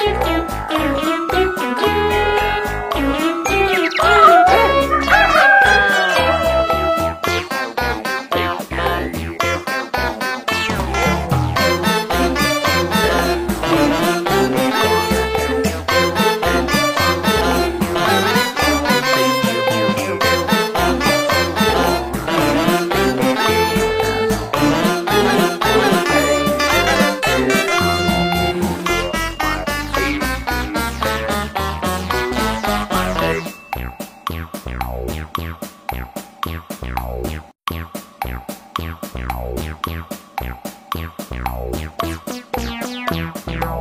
do do do do. Meow.